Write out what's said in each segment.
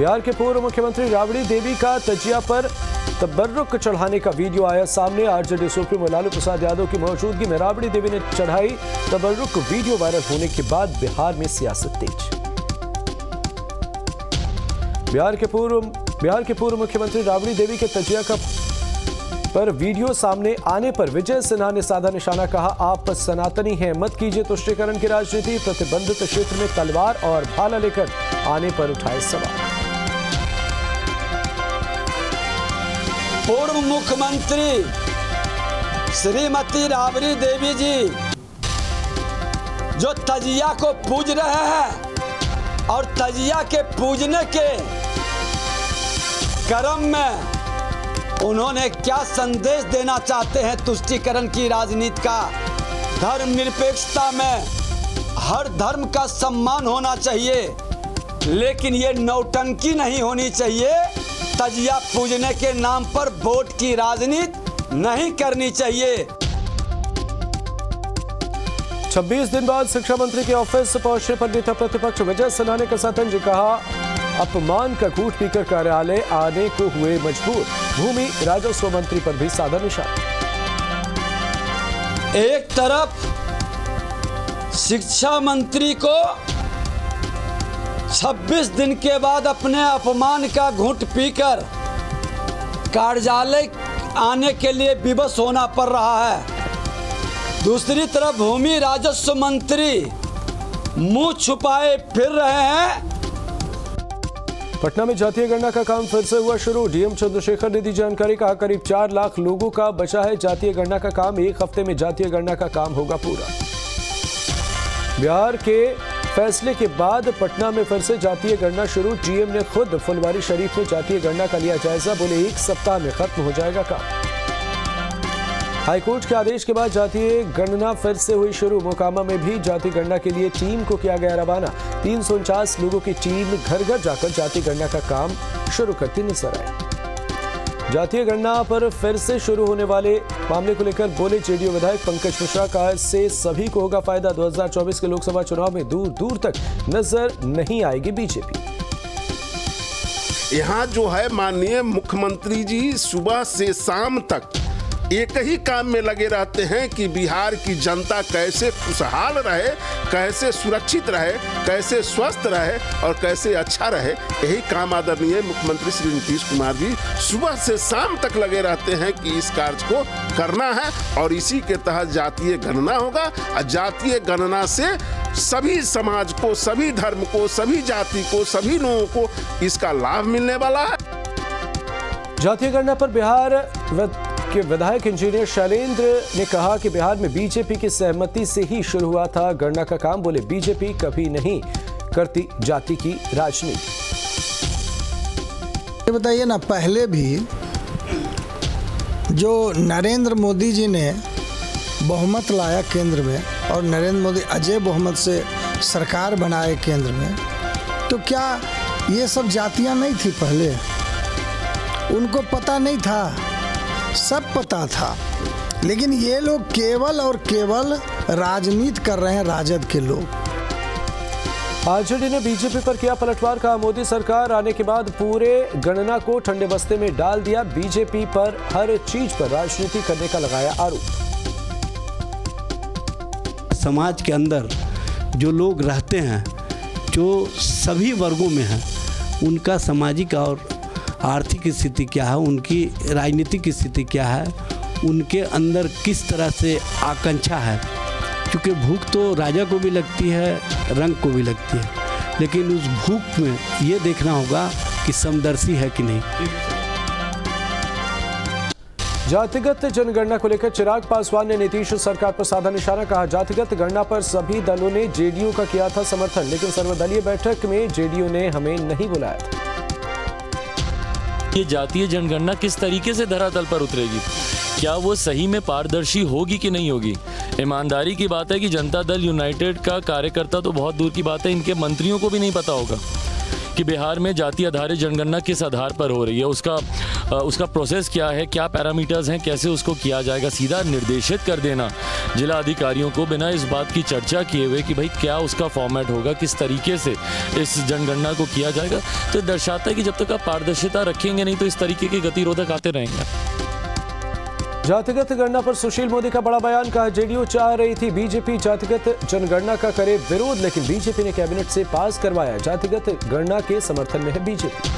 बिहार के पूर्व मुख्यमंत्री राबड़ी देवी का तजिया पर तबर्रुक चढ़ाने का वीडियो आया सामने। आरजेडी सुप्रीमो लालू प्रसाद यादव की मौजूदगी में राबड़ी देवी ने चढ़ाई। तबर्रुक वीडियो वायरल होने के बाद बिहार में सियासत तेज। बिहार के पूर्व, बिहार के पूर्व मुख्यमंत्री राबड़ी देवी के तजिया का पर वीडियो सामने आने पर विजय सिन्हा ने साधा निशाना कहा, आप सनातनी हैं, मत कीजिए तुष्टिकरण की राजनीति। प्रतिबंधित क्षेत्र में तलवार और भाला लेकर आने पर उठाए सवाल। पूर्व मुख्यमंत्री श्रीमती राबड़ी देवी जी, जो तजिया को पूज रहे हैं और तजिया के पूजने के क्रम में उन्होंने क्या संदेश देना चाहते हैं तुष्टिकरण की राजनीति का? धर्मनिरपेक्षता में हर धर्म का सम्मान होना चाहिए, लेकिन ये नौटंकी नहीं होनी चाहिए। तजिया पूजने के नाम पर वोट की राजनीति नहीं करनी चाहिए। 26 दिन बाद शिक्षा मंत्री के ऑफ़िस पहुँचने पर नेता प्रतिपक्ष विजय सिन्हा ने कसतंज कहा अपमान का कूट पीकर कार्यालय आने को हुए मजबूर। भूमि राजस्व मंत्री पर भी साधा निशान। एक तरफ़ शिक्षा मंत्री को 26 दिन के बाद अपने अपमान का घूंट पीकर कार्यालय आने के लिए विवश होना पड़ रहा है। दूसरी तरफ़ भूमि राजस्व मंत्री मुँह छुपाए फिर रहे हैं। पटना में जातीय गणना का काम फिर से हुआ शुरू। डीएम चंद्रशेखर ने दी जानकारी, कहा करीब चार लाख लोगों का बचा है जातीय गणना का काम। एक हफ़्ते में जातीय गणना का काम होगा पूरा। बिहार के फैसले के बाद पटना में फिर से जातीय गणना शुरू। डीएम ने खुद फुलवारी शरीफ में जातीय गणना का लिया जायजा। बोले, एक सप्ताह में खत्म हो जाएगा काम। हाईकोर्ट के आदेश के बाद जातीय गणना फिर से हुई शुरू। मोकामा में भी जातीय गणना के लिए टीम को किया गया रवाना। तीन सौ उनचास लोगों की टीम घर घर जाकर जातीय गणना का काम शुरू करती नज़र आई। जातीय गणना पर फिर से शुरू होने वाले मामले को लेकर बोले जेडीयू विधायक पंकज मिश्रा का से सभी को होगा फ़ायदा। 2024 के लोकसभा चुनाव में दूर दूर तक नज़र नहीं आएगी बीजेपी। यहाँ जो है माननीय मुख्यमंत्री जी, सुबह से शाम तक एक ही काम में लगे रहते हैं कि बिहार की जनता कैसे खुशहाल रहे, कैसे सुरक्षित रहे, कैसे स्वस्थ रहे और कैसे अच्छा रहे, यही काम आदरणीय मुख्यमंत्री श्री नीतीश कुमार जी सुबह से शाम तक लगे रहते हैं कि इस कार्य को करना है और इसी के तहत जातीय गणना होगा। और जातीय गणना से सभी समाज को, सभी धर्म को, सभी जाति को, सभी लोगों को इसका लाभ मिलने वाला है। जातीय गणना पर बिहार के विधायक इंजीनियर शैलेंद्र ने कहा कि बिहार में बीजेपी की सहमति से ही शुरू हुआ था गणना का काम। बोले, बीजेपी कभी नहीं करती जाति की राजनीति। बताइए ना, पहले भी जो नरेंद्र मोदी जी ने बहुमत लाया केंद्र में और नरेंद्र मोदी अजय बहुमत से सरकार बनाए केंद्र में तो क्या ये सब जातियाँ नहीं थी पहले? उनको पता नहीं था सब पता था। लेकिन ये लोग केवल और केवल राजनीति कर रहे हैं राजद के लोग। आरजेडी ने बीजेपी पर किया पलटवार कहा मोदी सरकार आने के बाद पूरे गणना को ठंडे बस्ते में डाल दिया। बीजेपी पर हर चीज़ पर राजनीति करने का लगाया आरोप। समाज के अंदर जो लोग रहते हैं जो सभी वर्गों में हैं उनका सामाजिक और आर्थिक स्थिति क्या है, उनकी राजनीतिक स्थिति क्या है, उनके अंदर किस तरह से आकांक्षा है? क्योंकि भूख तो राजा को भी लगती है, रंग को भी लगती है। लेकिन उस भूख में ये देखना होगा कि समदर्शी है कि नहीं। जातिगत जनगणना को लेकर चिराग पासवान ने नीतीश सरकार पर साधा निशाना कहा। जातिगत गणना पर सभी दलों ने जेडीयू का किया था समर्थन, लेकिन सर्वदलीय बैठक में जेडीयू ने हमें नहीं बुलाया। ये जातीय जनगणना किस तरीके से धरातल पर उतरेगी? क्या वो सही में पारदर्शी होगी कि नहीं होगी? ईमानदारी की बात है कि जनता दल यूनाइटेड का कार्यकर्ता तो बहुत दूर की बात है, इनके मंत्रियों को भी नहीं पता होगा। कि बिहार में जाति आधारित जनगणना किस आधार पर हो रही है? उसका उसका प्रोसेस क्या है? क्या पैरामीटर्स हैं? कैसे उसको किया जाएगा? सीधा निर्देशित कर देना जिला अधिकारियों को बिना इस बात की चर्चा किए हुए कि भाई क्या उसका फॉर्मेट होगा? किस तरीके से इस जनगणना को किया जाएगा? तो दर्शाता है कि जब तक आप पारदर्शिता रखेंगे नहीं तो इस तरीके के गतिरोधक आते रहेंगे। जातिगत गणना पर सुशील मोदी का बड़ा बयान, कहा जेडीयू चाह रही थी बीजेपी जातिगत जनगणना का करे विरोध, लेकिन बीजेपी ने कैबिनेट से पास करवाया जातिगत गणना के समर्थन में है बीजेपी।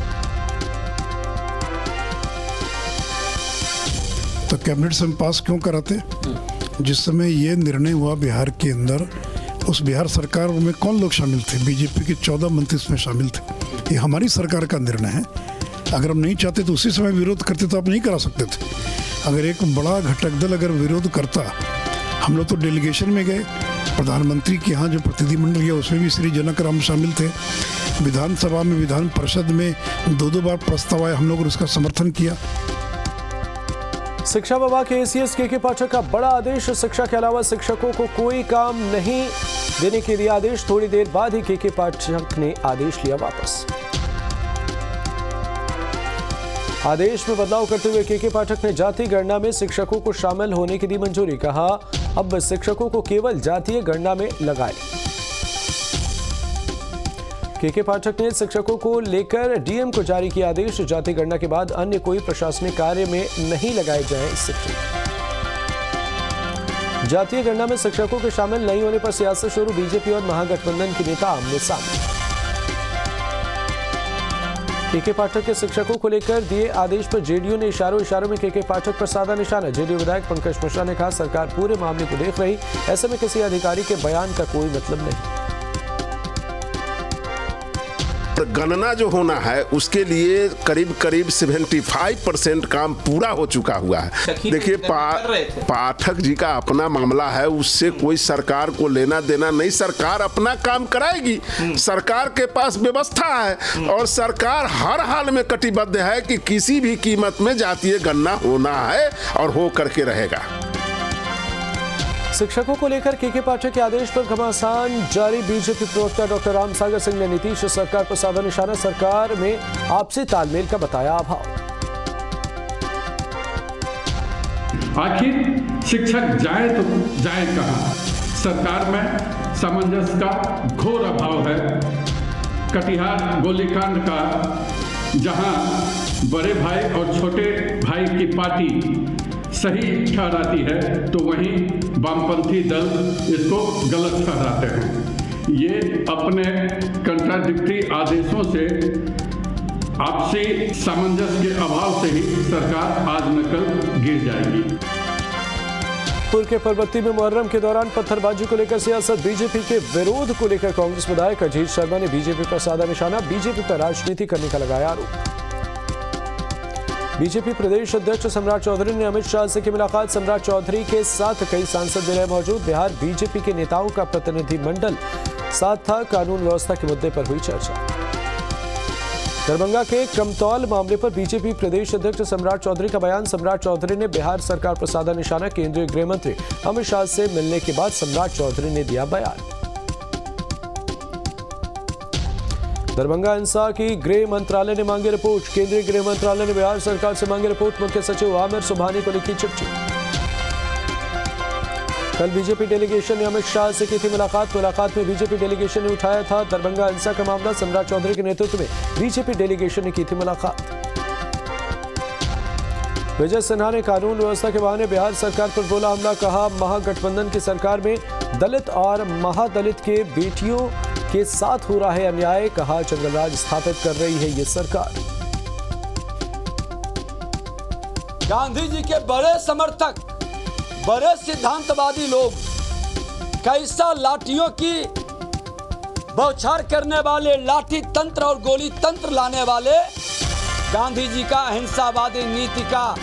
तो कैबिनेट से पास क्यों कराते? जिस समय ये निर्णय हुआ बिहार के अंदर, उस बिहार सरकार में कौन लोग शामिल थे? बीजेपी के चौदह मंत्री इसमें शामिल थे। ये हमारी सरकार का निर्णय है। अगर हम नहीं चाहते तो उसी समय विरोध करते तो आप नहीं करा सकते थे। अगर एक बड़ा घटक दल अगर विरोध करता, हम लोग तो डेलीगेशन में गए। प्रधानमंत्री के यहाँ जो प्रतिनिधिमंडल गया उसमें भी श्री जनक राम शामिल थे। विधानसभा में, विधान परिषद में दो दो बार प्रस्ताव आया हम लोग उसका समर्थन किया। शिक्षा विभाग के एसीएस के के पाठक का बड़ा आदेश, शिक्षा के अलावा शिक्षकों को कोई काम नहीं देने के लिए आदेश। थोड़ी देर बाद ही के के पाठक ने आदेश लिया वापस। आदेश में बदलाव करते हुए के के पाठक ने जाति गणना में शिक्षकों को शामिल होने की दी मंजूरी। कहा, अब शिक्षकों को केवल जातीय गणना में लगाए। के के पाठक ने शिक्षकों को लेकर डीएम को जारी किया आदेश। जाति गणना के बाद अन्य कोई प्रशासनिक कार्य में नहीं लगाए जाए शिक्षक जातीय गणना में शिक्षकों के शामिल नहीं होने पर सियासत शुरू। बीजेपी और महागठबंधन के नेता आमने सामने। केके पाठक के शिक्षकों को लेकर दिए आदेश पर जेडीयू ने इशारों इशारों में केके पाठक पर साधा निशाना। जेडीयू विधायक पंकज मिश्रा ने कहा, सरकार पूरे मामले को देख रही, ऐसे में किसी अधिकारी के बयान का कोई मतलब नहीं। तो गणना जो होना है उसके लिए करीब करीब 75 परसेंट काम पूरा हो चुका हुआ है। देखिए पा, पाठक जी का अपना मामला है उससे कोई सरकार को लेना देना नहीं सरकार अपना काम कराएगी। सरकार के पास व्यवस्था है और सरकार हर हाल में कटिबद्ध है कि किसी भी कीमत में जातीय गणना होना है और हो करके रहेगा। शिक्षकों को लेकर केके पाठक के आदेश पर घमासान जारी। बीजेपी प्रवक्ता डॉक्टर राम सागर सिंह ने नीतीश सरकार पर साधा निशाना। सरकार में आपसी तालमेल का बताया अभाव। आखिर शिक्षक जाए तो जाए कहा? सरकार में सामंजस्य का घोर अभाव है। कटिहार गोलीकांड का, जहाँ बड़े भाई और छोटे भाई की पार्टी सही ठहराती है तो वहीं वामपंथी दल इसको गलत ठहराते हैं। ये अपने कंट्राडिक्टरी आदेशों से, आपसी सामंजस्य के अभाव से ही सरकार आज न कल गिर जाएगी। पुर के परबत्ती में मुहर्रम के दौरान पत्थरबाजी को लेकर सियासत बीजेपी के विरोध को लेकर कांग्रेस विधायक अजीत शर्मा ने बीजेपी पर साधा निशाना, बीजेपी पर राजनीति करने का लगाया आरोप। बीजेपी प्रदेश अध्यक्ष सम्राट चौधरी ने अमित शाह से की मुलाकात। सम्राट चौधरी के साथ कई सांसद रहे मौजूद। बिहार बीजेपी के नेताओं का प्रतिनिधिमंडल, साथ था कानून व्यवस्था के मुद्दे पर हुई चर्चा। दरभंगा के कमतौल मामले पर बीजेपी प्रदेश अध्यक्ष सम्राट चौधरी का बयान। सम्राट चौधरी ने बिहार सरकार पर साधा निशाना केंद्रीय गृह मंत्री अमित शाह से मिलने के बाद सम्राट चौधरी ने दिया बयान। दरभंगा हिंसा की गृह मंत्रालय ने मांगी रिपोर्ट। केंद्रीय गृह मंत्रालय ने बिहार सरकार से मांगी रिपोर्ट। मुख्य सचिव आमिर सुबहानी को लिखी चिट्ठी। कल बीजेपी डेलीगेशन ने अमित शाह से की थी मुलाकात। मुलाकात में बीजेपी डेलीगेशन ने उठाया था दरभंगा हिंसा का मामला। सम्राट चौधरी के नेतृत्व में बीजेपी डेलीगेशन ने की थी मुलाकात। विजय सिन्हा ने कानून व्यवस्था के बहाने बिहार सरकार पर बोला हमला कहा। महागठबंधन की सरकार में दलित और महादलित के बेटियों के साथ हो रहा है अन्याय, कहा जंगलराज स्थापित कर रही है ये सरकार। गांधी जी के बड़े समर्थक, बड़े सिद्धांतवादी लोग, कैसा लाठियों की बौछार करने वाले, लाठी तंत्र और गोली तंत्र लाने वाले गांधी जी का अहिंसावादी नीति का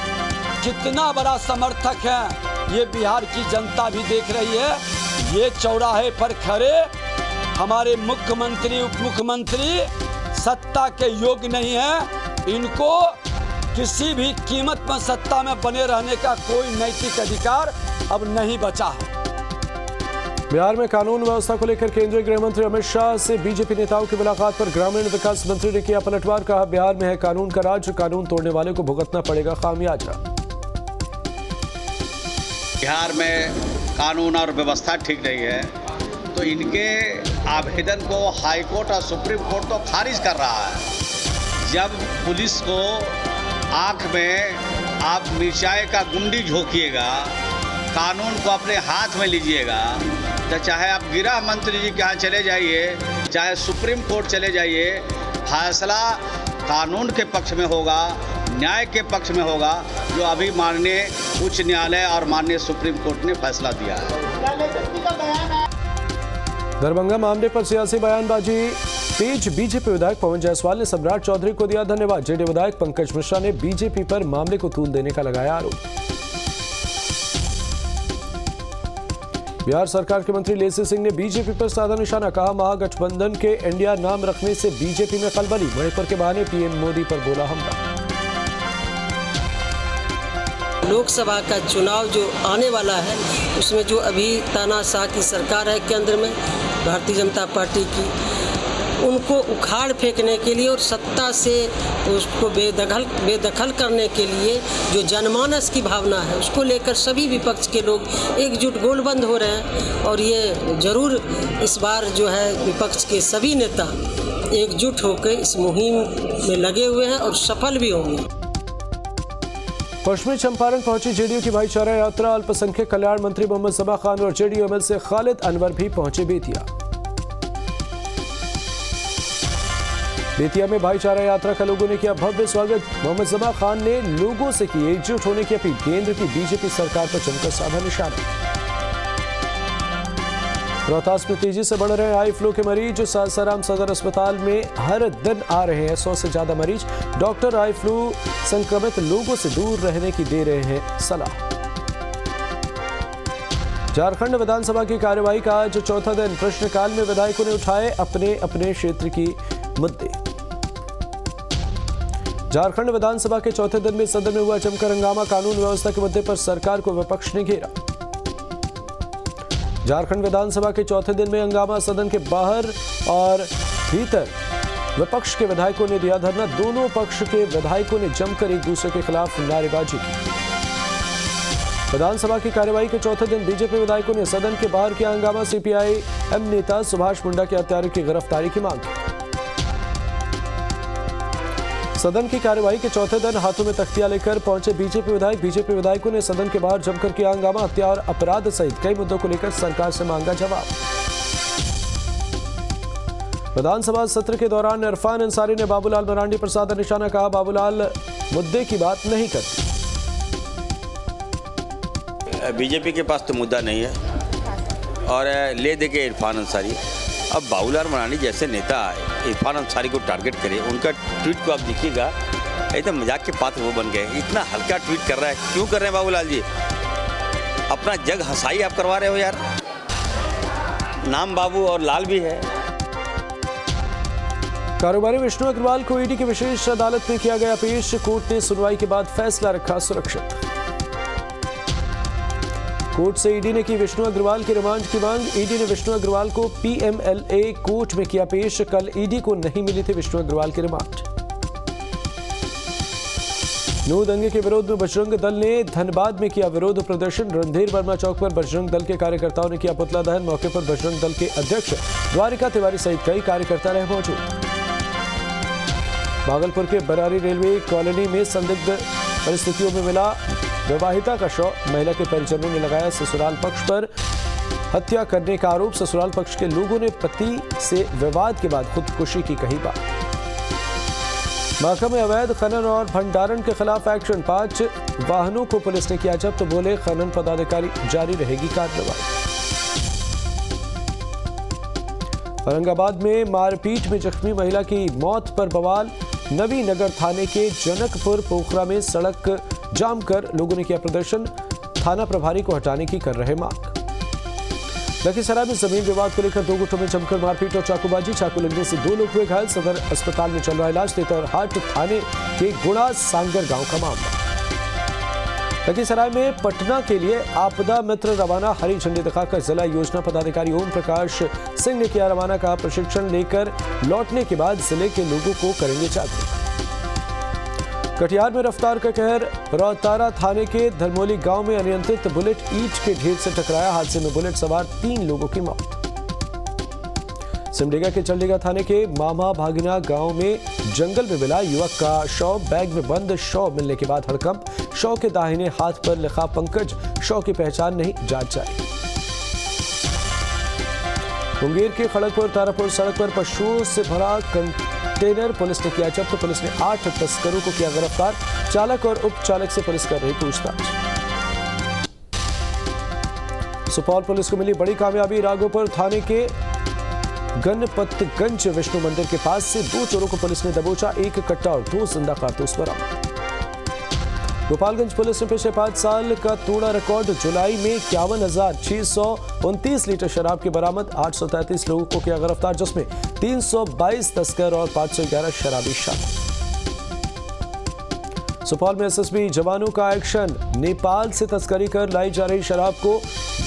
कितना बड़ा समर्थक है, ये बिहार की जनता भी देख रही है। ये चौराहे पर खड़े हमारे मुख्यमंत्री उप मुख्यमंत्री सत्ता के योग्य नहीं है। इनको किसी भी कीमत में सत्ता में बने रहने का कोई नैतिक अधिकार अब नहीं बचा है। बिहार में कानून व्यवस्था को लेकर केंद्रीय गृह मंत्री अमित शाह से बीजेपी नेताओं की मुलाकात पर ग्रामीण विकास मंत्री ने किया पलटवार कहा बिहार में है कानून का राज कानून तोड़ने वाले को भुगतना पड़ेगा खामियाजा। बिहार में कानून और व्यवस्था ठीक नहीं है तो इनके आवेदन को हाई कोर्ट और सुप्रीम कोर्ट तो खारिज कर रहा है। जब पुलिस को आँख में आप मिर्चाई का गुंडी झोंकिएगा, कानून को अपने हाथ में लीजिएगा तो चाहे आप गृह मंत्री जी के यहाँ चले जाइए, चाहे सुप्रीम कोर्ट चले जाइए, फैसला कानून के पक्ष में होगा, न्याय के पक्ष में होगा, जो अभी माननीय उच्च न्यायालय और माननीय सुप्रीम कोर्ट ने फैसला दिया है। दरभंगा मामले पर सियासी बयानबाजी। तेज बीजेपी विधायक पवन जायसवाल ने सम्राट चौधरी को दिया धन्यवाद। जेडी विधायक पंकज मिश्रा ने बीजेपी पर मामले को तूल देने का लगाया आरोप। बिहार सरकार के मंत्री लेसी सिंह ने बीजेपी पर साधा निशाना कहा, महागठबंधन के इंडिया नाम रखने से बीजेपी में खलबली। मणिपुर के बहाने पीएम मोदी पर बोला हमला। लोकसभा का चुनाव जो आने वाला है, उसमें जो अभी तानाशाह की सरकार है केंद्र में भारतीय जनता पार्टी की, उनको उखाड़ फेंकने के लिए और सत्ता से उसको बेदखल बेदखल करने के लिए जो जनमानस की भावना है, उसको लेकर सभी विपक्ष के लोग एकजुट गोलबंद हो रहे हैं और ये ज़रूर इस बार जो है विपक्ष के सभी नेता एकजुट होकर इस मुहिम में लगे हुए हैं और सफल भी होंगे। पश्चिमी चंपारण पहुँची जेडीयू की भाईचारा यात्रा। अल्पसंख्यक कल्याण मंत्री मोहम्मद सबा खान और जेडीयू एमएलसी खालिद अनवर भी पहुँचे बेतिया। बेतिया में भाईचारा यात्रा का लोगों ने किया भव्य स्वागत। मोहम्मद सबा खान ने लोगों से की एकजुट होने की अपील। केंद्र की बीजेपी सरकार पर जमकर साधा निशाना। रोहतास में तेज़ी से बढ़ रहे हैं आई फ्लू के मरीज़ सासाराम सदर अस्पताल में हर दिन आ रहे हैं। सौ से ज़्यादा मरीज़ डॉक्टर आई फ्लू संक्रमित लोगों से दूर रहने की दे रहे हैं सलाह। झारखंड विधानसभा की कार्यवाही का आज चौथा दिन। प्रश्नकाल में विधायकों ने उठाए अपने अपने क्षेत्र की मुद्दे। झारखंड विधानसभा के चौथे दिन में सदन में हुआ जमकर हंगामा। कानून व्यवस्था के मुद्दे पर सरकार को विपक्ष ने घेरा। झारखंड विधानसभा के चौथे दिन में हंगामा सदन के बाहर और भीतर विपक्ष के विधायकों ने दिया धरना। दोनों पक्ष के विधायकों ने जमकर एक दूसरे के खिलाफ नारेबाजी की। विधानसभा की कार्यवाही के चौथे दिन बीजेपी विधायकों ने सदन के बाहर किया हंगामा। सीपीआई एम नेता सुभाष मुंडा के हत्यारे की गिरफ्तारी की मांग। की सदन की कार्यवाही के चौथे दिन हाथों में तख्तियाँ लेकर पहुँचे बीजेपी विधायक। बीजेपी विधायकों ने सदन के बाहर जमकर किया हंगामा। हत्या और अपराध सहित कई मुद्दों को लेकर सरकार से मांगा जवाब। विधानसभा सत्र के दौरान इरफान अंसारी ने बाबूलाल मरांडी पर साधा निशाना कहा। बाबूलाल, मुद्दे की बात नहीं करती। बीजेपी के पास तो मुद्दा नहीं है। और ले दे के इरफान अंसारी। अब बाबूलाल मरांडी जैसे नेता इरफान अंसारी को टारगेट करे, उनका ट्वीट को आप देखिएगा। एकदम मज़ाक के पात्र वो बन गए इतना हल्का ट्वीट कर रहा है। क्यों कर रहे हैं बाबूलाल जी? अपना जग हंसाई आप करवा रहे हो यार। नाम बाबू और लाल भी है। कारोबारी विष्णु अग्रवाल को ईडी की विशेष अदालत में किया गया पेश। कोर्ट ने सुनवाई के बाद फैसला रखा सुरक्षित। कोर्ट से ईडी ने की विष्णु अग्रवाल की रिमांड की मांग। ईडी ने विष्णु अग्रवाल को पीएमएलए कोर्ट में किया पेश। कल ईडी को नहीं मिली थी विष्णु अग्रवाल की रिमांड। नू दंगे के विरोध में बजरंग दल ने धनबाद में किया विरोध प्रदर्शन। रणधीर वर्मा चौक पर बजरंग दल के कार्यकर्ताओं ने किया पुतला दहन। मौके पर बजरंग दल के अध्यक्ष द्वारिका तिवारी सहित कई कार्यकर्ता रहे मौजूद। भागलपुर के बरारी रेलवे कॉलोनी में संदिग्ध परिस्थितियों में मिला विवाहिता का शव महिला के परिजनों ने लगाया ससुराल पक्ष पर हत्या करने का आरोप। ससुराल पक्ष के लोगों ने पति से विवाद के बाद खुदकुशी की कही बात। महकमे अवैध खनन और भंडारण के खिलाफ एक्शन। पाँच वाहनों को पुलिस ने किया जब्त तो बोले खनन पदाधिकारी, जारी रहेगी कार्रवाई। औरंगाबाद में मारपीट में जख्मी महिला की मौत पर बवाल नवी नगर थाने के जनकपुर पोखरा में सड़क जाम कर लोगों ने किया प्रदर्शन। थाना प्रभारी को हटाने की कर रहे मांग। लखीसराय में ज़मीन विवाद को लेकर दो गुटों में जमकर मारपीट और चाकूबाजी। चाकू लगने से दो लोग हुए घायल। सदर अस्पताल में चल रहा इलाज। देता और हाट थाने के गुड़ा सांगर गाँव का मामला। लखीसराय में पटना के लिए आपदा मित्र रवाना, हरी झंडी दिखाकर जिला योजना पदाधिकारी ओम प्रकाश सिंह ने किया रवाना का प्रशिक्षण लेकर लौटने के बाद ज़िले के लोगों को करेंगे जागरूक। कटिहार में रफ्तार का कहर, रौतारा थाने के धर्मोली गाँव में अनियंत्रित बुलेट ईट के ढेर से टकराया, हादसे में बुलेट सवार तीन लोगों की मौत। सिमडेगा के चंडीगढ़ थाने के मामा भागिना गाँव में जंगल में मिला युवक का शव, बैग में बंद, शव मिलने के बाद हड़कंप शव के दाहिने हाथ पर लिखा पंकज शव की पहचान नहीं, जाँच जारी। मुंगेर के खड़गपुर, तारापुर सड़क पर पशुओं से भरा कंटेनर, पुलिस ने किया जब्त, पुलिस ने आठ तस्करों को किया गिरफ़्तार, चालक और उप चालक से पुलिस कर रही पूछताछ। सुपौल पुलिस को मिली बड़ी कामयाबी, राघोपुर थाने के गणपतगंज विष्णु मंदिर के पास से दो चोरों को पुलिस ने दबोचा, एक कट्टा और दो ज़िंदा कारतूस बरामद। गोपालगंज पुलिस ने पिछले पाँच साल का तोड़ा रिकॉर्ड, जुलाई में इक्यावन हज़ार छह सौ उनतीस लीटर शराब की बरामद, आठ सौ तैंतीस लोगों को किया गिरफ़्तार, जिसमें तीन सौ बाईस तस्कर और पाँच सौ ग्यारह शराबी शामिल। सुपौल में एसएसबी जवानों का एक्शन, नेपाल से तस्करी कर लाई जा रही शराब को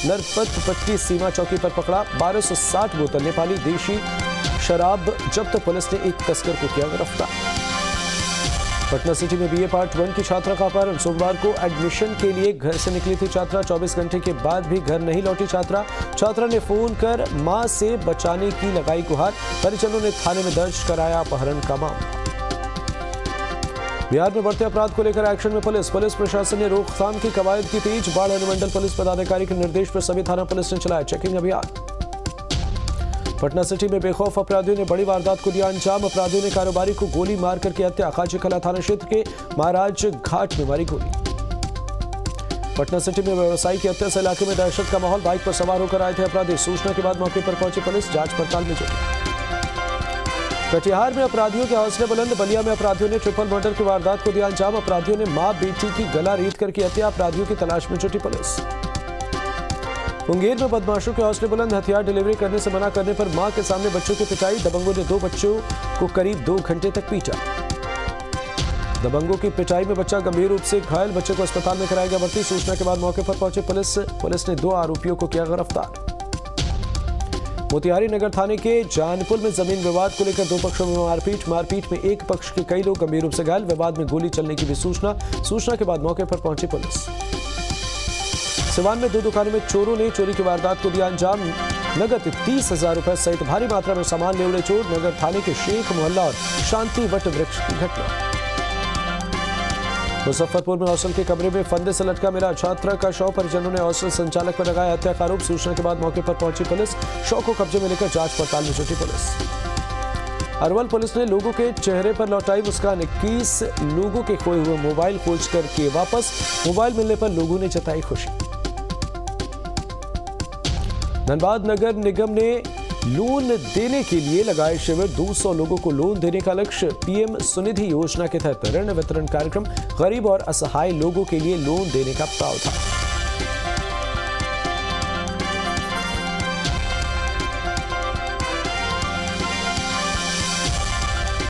नरपत पट्टी सीमा चौकी पर पकड़ा 1260 बोतल नेपाली देशी शराब, जब्त पुलिस ने एक तस्कर को किया गिरफ़्तार। पटना सिटी में बीए पार्ट वन की छात्रा का अपहरण। सोमवार को एडमिशन के लिए घर से निकली थी छात्रा। 24 घंटे के बाद भी घर नहीं लौटी छात्रा। छात्रा ने फ़ोन कर माँ से बचाने की लगाई गुहार। परिजनों ने थाने में दर्ज कराया अपहरण का मामला। बिहार में बढ़ते अपराध को लेकर एक्शन में पुलिस। पुलिस प्रशासन ने रोकथाम की कवायद की तेज। बाढ़ अनुमंडल पुलिस पदाधिकारी के निर्देश पर सभी थाना पुलिस ने चलाया चेकिंग अभियान। पटना सिटी में बेखौफ अपराधियों ने बड़ी वारदात को दिया अंजाम। अपराधियों ने कारोबारी को गोली मार करके हत्या। खाची कला थाना क्षेत्र के महाराज घाट में मारी गोली। पटना सिटी में व्यवसायी की हत्या से इलाके में दहशत का माहौल। बाइक पर सवार होकर आए थे अपराधी। सूचना के बाद मौके पर पहुँची पुलिस। जाँच पड़ताल में जुटी। कटिहार में अपराधियों के हौसले बुलंद। बलिया में अपराधियों ने ट्रिपल मर्डर की वारदात को दिया अंजाम। अपराधियों ने माँ बेटी की गला रेत करके हत्या। अपराधियों की तलाश में जुटी पुलिस। मुंगेर में बदमाशों के हौसले बुलंद हथियार डिलीवरी करने से मना करने पर माँ के सामने बच्चों की पिटाई, दबंगों ने दो बच्चों को करीब दो घंटे तक पीटा। दबंगों की पिटाई में बच्चा गंभीर रूप से घायल, बच्चे को अस्पताल में कराया गया भर्ती। सूचना के बाद मौके पर पहुँचे पुलिस। पुलिस ने दो आरोपियों को किया गिरफ़्तार। मोतिहारी नगर थाने के जानपुर में ज़मीन विवाद को लेकर दो पक्षों में मारपीट। मारपीट में एक पक्ष के कई लोग गंभीर रूप से घायल। विवाद में गोली चलने की भी सूचना। सूचना के बाद मौके पर पहुँची पुलिस। सिवान में दो दुकानों में चोरों ने चोरी की वारदात को दिया अंजाम। नगद तीस हज़ार रुपए सहित भारी मात्रा में सामान ले उड़े चोर। नगर थाने के शेख मोहल्ला और शांति वट वृक्ष की घटना। मुजफ्फरपुर में हॉस्टल के कमरे में फंदे से लटका मिला छात्रा का शव परिजनों ने हॉस्टल संचालक पर लगाया हत्या का आरोप। सूचना के बाद मौके पर पहुँची पुलिस। शव को कब्जे में लेकर जाँच पड़ताल में जुटी पुलिस। अरवल पुलिस ने लोगों के चेहरे पर लौटाई मुस्कान इक्कीस। लोगों के खोए हुए मोबाइल खोज करके वापस। मोबाइल मिलने पर लोगों ने जताई खुशी। धनबाद नगर निगम ने लोन देने के लिए लगाए शिविर। 200 लोगों को लोन देने का लक्ष्य। पीएम सुनिधि योजना के तहत ऋण वितरण कार्यक्रम गरीब और असहाय लोगों के लिए लोन देने का प्रावधान